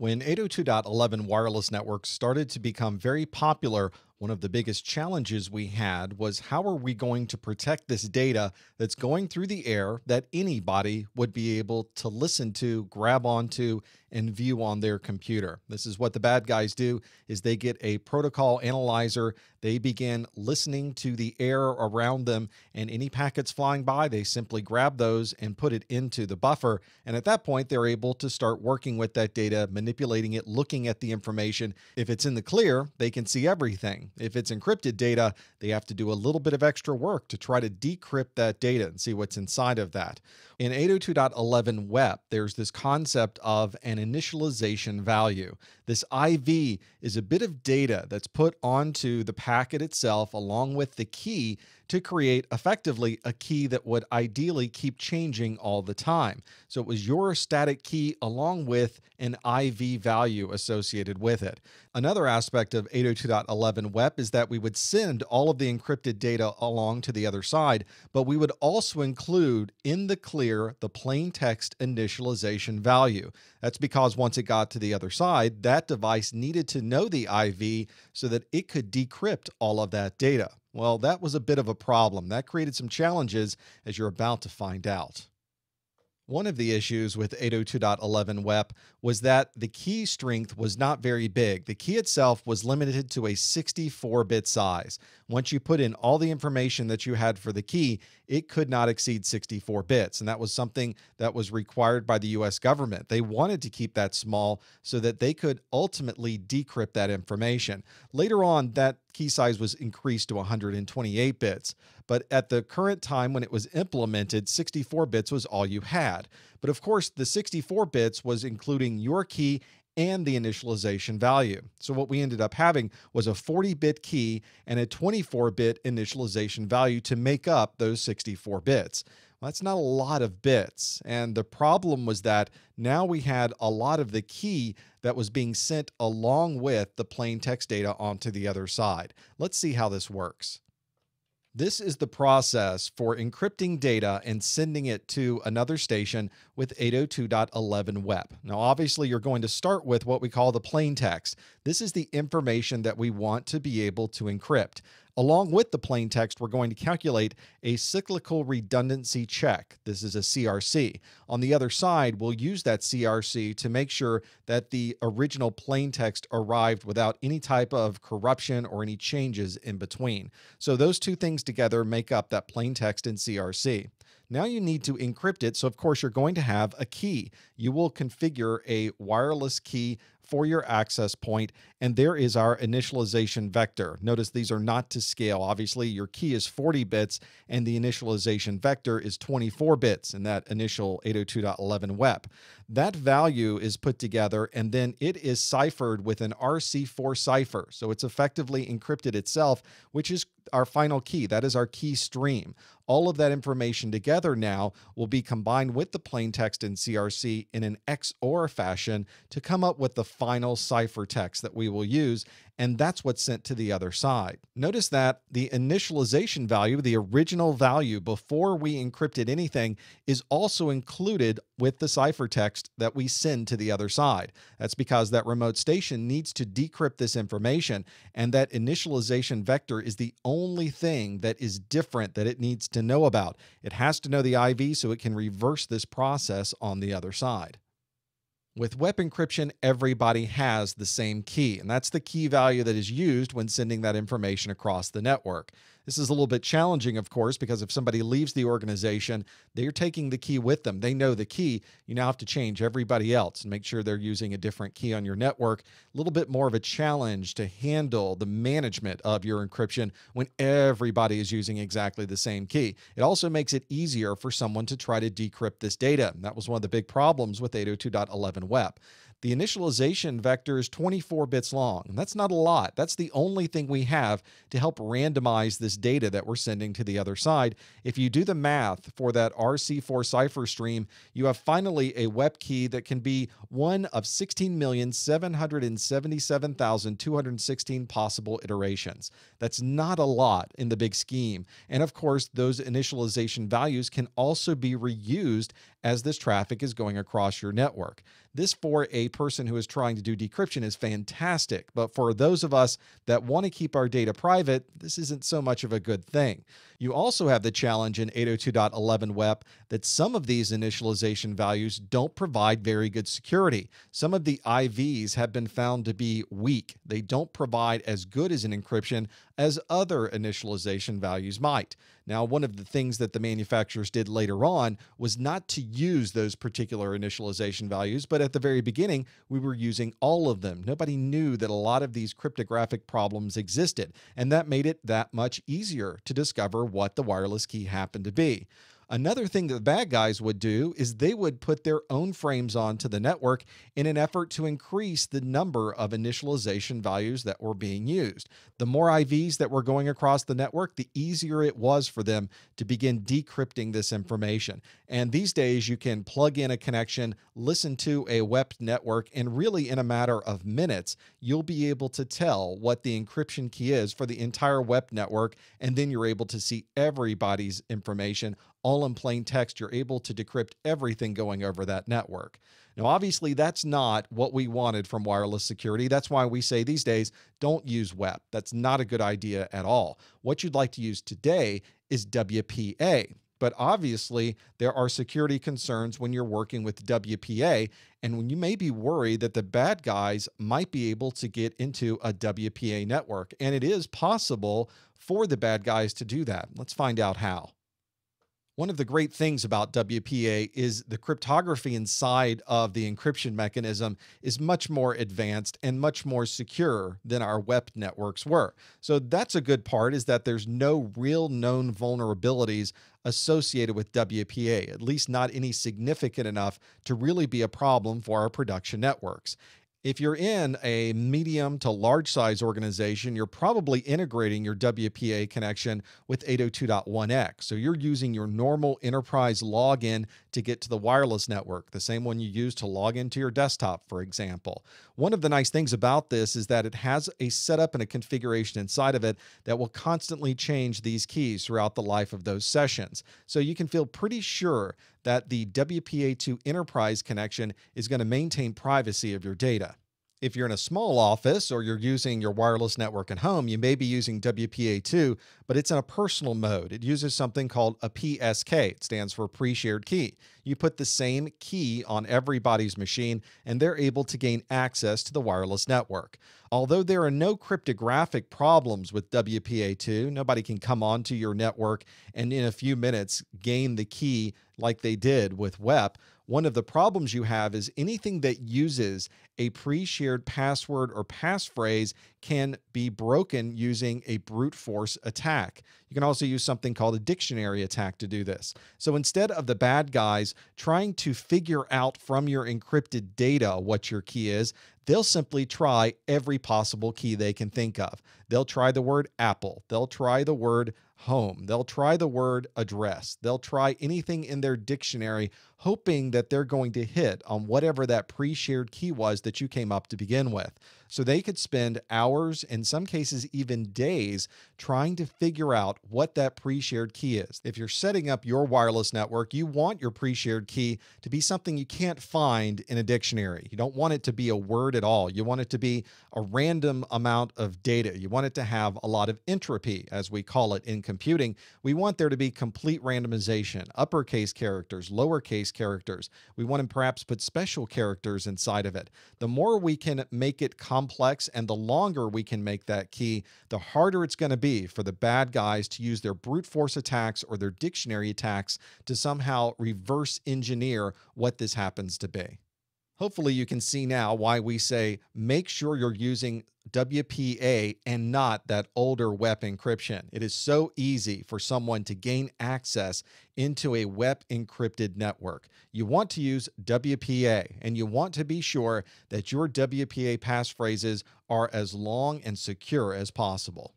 When 802.11 wireless networks started to become very popular, one of the biggest challenges we had was how are we going to protect this data that's going through the air that anybody would be able to listen to, grab onto, and view on their computer. This is what the bad guys do is they get a protocol analyzer, they begin listening to the air around them and any packets flying by, they simply grab those and put it into the buffer and at that point they're able to start working with that data, manipulating it, looking at the information. If it's in the clear, they can see everything. If it's encrypted data, they have to do a little bit of extra work to try to decrypt that data and see what's inside of that. In 802.11 WEP, there's this concept of an initialization value. This IV is a bit of data that's put onto the packet itself along with the key to create effectively a key that would ideally keep changing all the time. So it was your static key along with an IV value associated with it. Another aspect of 802.11 WEP is that we would send all of the encrypted data along to the other side, but we would also include in the clear the plain text initialization value. That's because once it got to the other side, that device needed to know the IV so that it could decrypt all of that data. Well, that was a bit of a problem. That created some challenges, as you're about to find out. One of the issues with 802.11 WEP was that the key strength was not very big. The key itself was limited to a 64 bit size. Once you put in all the information that you had for the key, it could not exceed 64 bits. And that was something that was required by the US government. They wanted to keep that small so that they could ultimately decrypt that information. Later on, that key size was increased to 128 bits. But at the current time when it was implemented, 64 bits was all you had. But of course, the 64 bits was including your key and the initialization value. So what we ended up having was a 40 bit key and a 24 bit initialization value to make up those 64 bits. Well, that's not a lot of bits. And the problem was that now we had a lot of the key that was being sent along with the plain text data onto the other side. Let's see how this works. This is the process for encrypting data and sending it to another station with 802.11 WEP. Now, obviously, you're going to start with what we call the plain text. This is the information that we want to be able to encrypt. Along with the plain text, we're going to calculate a cyclical redundancy check. This is a CRC. On the other side, we'll use that CRC to make sure that the original plain text arrived without any type of corruption or any changes in between. So those two things together make up that plain text in CRC. Now you need to encrypt it. So, of course, you're going to have a key. You will configure a wireless key for your access point, and there is our initialization vector. Notice these are not to scale. Obviously, your key is 40 bits, and the initialization vector is 24 bits in that initial 802.11 WEP. That value is put together, and then it is ciphered with an RC4 cipher. So it's effectively encrypted itself, which is our final key. That is our key stream. All of that information together now will be combined with the plain text in CRC in an XOR fashion to come up with the final cipher text that we will use and that's what's sent to the other side. Notice that the initialization value, the original value before we encrypted anything, is also included with the ciphertext that we send to the other side. That's because that remote station needs to decrypt this information, and that initialization vector is the only thing that is different that it needs to know about. It has to know the IV so it can reverse this process on the other side. With WEP encryption, everybody has the same key, and that's the key value that is used when sending that information across the network. This is a little bit challenging, of course, because if somebody leaves the organization, they're taking the key with them. They know the key. You now have to change everybody else and make sure they're using a different key on your network. A little bit more of a challenge to handle the management of your encryption when everybody is using exactly the same key. It also makes it easier for someone to try to decrypt this data. That was one of the big problems with 802.11 WEP. The initialization vector is 24 bits long. That's not a lot. That's the only thing we have to help randomize this data that we're sending to the other side. If you do the math for that RC4 cipher stream, you have finally a WEP key that can be one of 16,777,216 possible iterations. That's not a lot in the big scheme. And of course, those initialization values can also be reused as this traffic is going across your network. This, for a person who is trying to do decryption, is fantastic. But for those of us that want to keep our data private, this isn't so much of a good thing. You also have the challenge in 802.11 WEP that some of these initialization values don't provide very good security. Some of the IVs have been found to be weak. They don't provide as good as an encryption as other initialization values might. Now, one of the things that the manufacturers did later on was not to use those particular initialization values, but at the very beginning, we were using all of them. Nobody knew that a lot of these cryptographic problems existed, and that made it that much easier to discover what the wireless key happened to be. Another thing that the bad guys would do is they would put their own frames onto the network in an effort to increase the number of initialization values that were being used. The more IVs that were going across the network, the easier it was for them to begin decrypting this information. And these days, you can plug in a connection, listen to a WEP network, and really in a matter of minutes, you'll be able to tell what the encryption key is for the entire WEP network. And then you're able to see everybody's information all in plain text. You're able to decrypt everything going over that network. Now, obviously, that's not what we wanted from wireless security. That's why we say these days don't use WEP. That's not a good idea at all. What you'd like to use today is WPA. But obviously, there are security concerns when you're working with WPA, and when you may be worried that the bad guys might be able to get into a WPA network. And it is possible for the bad guys to do that. Let's find out how. One of the great things about WPA is the cryptography inside of the encryption mechanism is much more advanced and much more secure than our WEP networks were. So that's a good part is that there's no real known vulnerabilities associated with WPA, at least not any significant enough to really be a problem for our production networks. If you're in a medium to large size organization, you're probably integrating your WPA connection with 802.1x. So you're using your normal enterprise login to get to the wireless network, the same one you use to log into your desktop, for example. One of the nice things about this is that it has a setup and a configuration inside of it that will constantly change these keys throughout the life of those sessions. So you can feel pretty sure that the WPA2 enterprise connection is going to maintain privacy of your data. If you're in a small office or you're using your wireless network at home, you may be using WPA2, but it's in a personal mode. It uses something called a PSK. It stands for pre-shared key. You put the same key on everybody's machine and they're able to gain access to the wireless network. Although there are no cryptographic problems with WPA2, nobody can come onto your network and in a few minutes gain the key like they did with WEP. One of the problems you have is anything that uses a pre shared password or passphrase can be broken using a brute force attack. You can also use something called a dictionary attack to do this. So instead of the bad guys trying to figure out from your encrypted data what your key is, they'll simply try every possible key they can think of. They'll try the word Apple, they'll try the word home. They'll try the word address. They'll try anything in their dictionary, hoping that they're going to hit on whatever that pre shared key was that you came up to begin with. So they could spend hours, in some cases, even days, trying to figure out what that pre shared key is. If you're setting up your wireless network, you want your pre shared key to be something you can't find in a dictionary. You don't want it to be a word at all. You want it to be a random amount of data. You want it to have a lot of entropy, as we call it in computing. We want there to be complete randomization, uppercase characters, lowercase characters. We want to perhaps put special characters inside of it. The more we can make it complex, and the longer we can make that key, the harder it's going to be for the bad guys to use their brute force attacks or their dictionary attacks to somehow reverse engineer what this happens to be. Hopefully, you can see now why we say make sure you're using WPA and not that older WEP encryption. It is so easy for someone to gain access into a WEP encrypted network. You want to use WPA and you want to be sure that your WPA passphrases are as long and secure as possible.